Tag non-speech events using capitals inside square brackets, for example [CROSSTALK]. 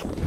you [LAUGHS]